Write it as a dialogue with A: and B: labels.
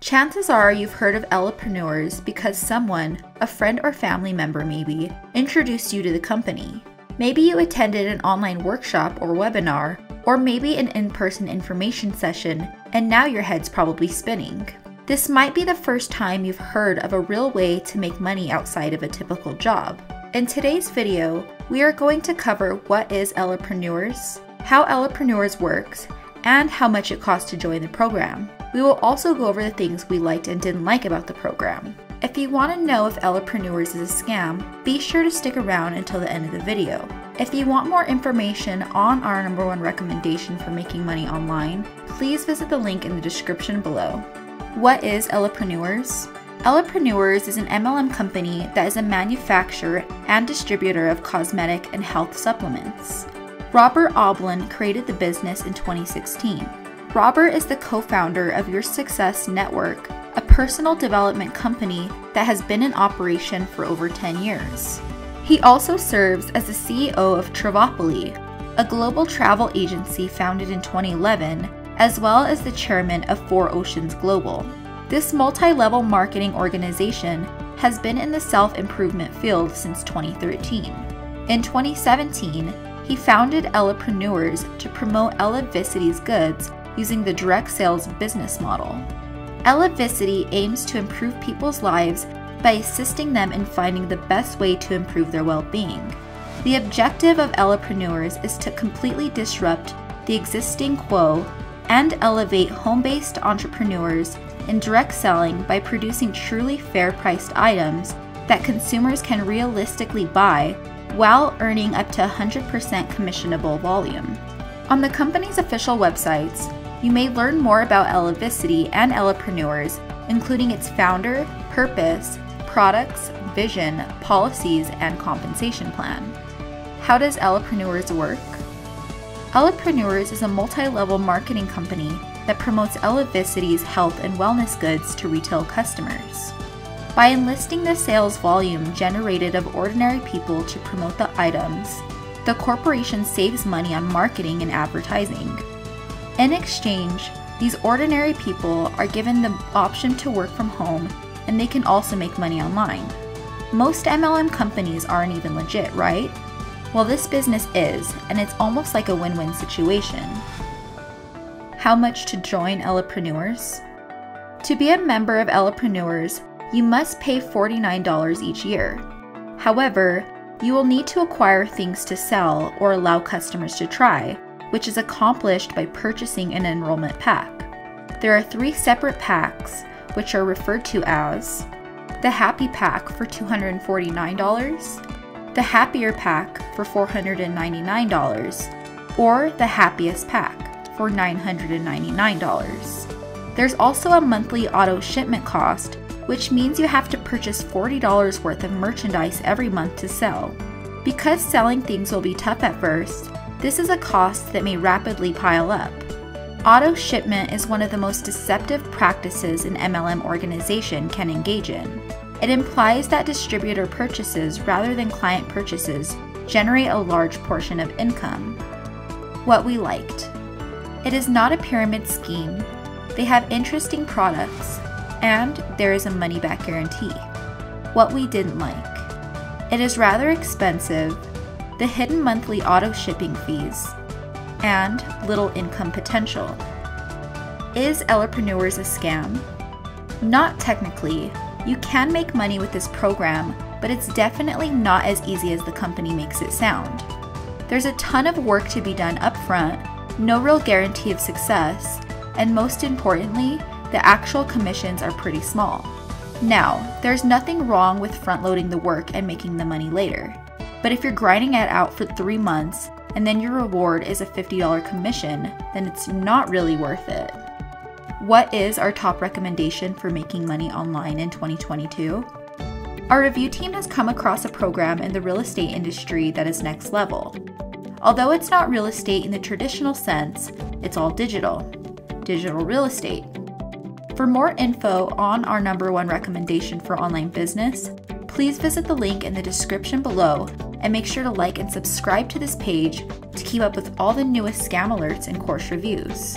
A: Chances are you've heard of Elepreneurs because someone, a friend or family member maybe, introduced you to the company. Maybe you attended an online workshop or webinar, or maybe an in person information session, and now your head's probably spinning. This might be the first time you've heard of a real way to make money outside of a typical job. In today's video, we are going to cover what is Elepreneurs, how Elepreneurs works, and how much it costs to join the program. We will also go over the things we liked and didn't like about the program. If you want to know if Elepreneurs is a scam, be sure to stick around until the end of the video. If you want more information on our number one recommendation for making money online, please visit the link in the description below. What is Elepreneurs? Elepreneurs is an MLM company that is a manufacturer and distributor of cosmetic and health supplements. Robert Oblon created the business in 2016. Robert is the co founder of Your Success Network, a personal development company that has been in operation for over 10 years. He also serves as the CEO of Travopoly, a global travel agency founded in 2011, as well as the chairman of Four Oceans Global. This multi level marketing organization has been in the self improvement field since 2013. In 2017, he founded Elepreneurs to promote Elevacity's goods using the direct sales business model. Elevacity aims to improve people's lives by assisting them in finding the best way to improve their well being. The objective of Elepreneurs is to completely disrupt the existing quo and elevate home based entrepreneurs in direct selling by producing truly fair priced items that consumers can realistically buy while earning up to 100% commissionable volume. On the company's official websites, you may learn more about Elevacity and Elepreneurs, including its founder, purpose, products, vision, policies, and compensation plan. How does Elepreneurs work? Elepreneurs is a multi level marketing company that promotes Elevacity's health and wellness goods to retail customers. By enlisting the sales volume generated of ordinary people to promote the items, the corporation saves money on marketing and advertising. In exchange, these ordinary people are given the option to work from home and they can also make money online. Most MLM companies aren't even legit, right? Well, this business is, and it's almost like a win win situation. How much to join Elepreneurs? To be a member of Elepreneurs, you must pay $49 each year. However, you will need to acquire things to sell or allow customers to try, which is accomplished by purchasing an enrollment pack. There are three separate packs, which are referred to as the Happy Pack for $249, the Happier Pack for $499, or the Happiest Pack for $999. There's also a monthly auto shipment cost, which means you have to purchase $40 worth of merchandise every month to sell. Because selling things will be tough at first, this is a cost that may rapidly pile up. Auto shipment is one of the most deceptive practices an MLM organization can engage in. It implies that distributor purchases rather than client purchases generate a large portion of income. What we liked it is not a pyramid scheme, they have interesting products, and there is a money back guarantee. What we didn't like it is rather expensive the hidden monthly auto shipping fees, and little income potential. Is Elepreneurs a scam? Not technically. You can make money with this program, but it's definitely not as easy as the company makes it sound. There's a ton of work to be done up front, no real guarantee of success, and most importantly, the actual commissions are pretty small. Now, there's nothing wrong with front loading the work and making the money later. But if you're grinding it out for three months and then your reward is a $50 commission, then it's not really worth it. What is our top recommendation for making money online in 2022? Our review team has come across a program in the real estate industry that is next level. Although it's not real estate in the traditional sense, it's all digital. Digital real estate. For more info on our number one recommendation for online business, please visit the link in the description below and make sure to like and subscribe to this page to keep up with all the newest scam alerts and course reviews.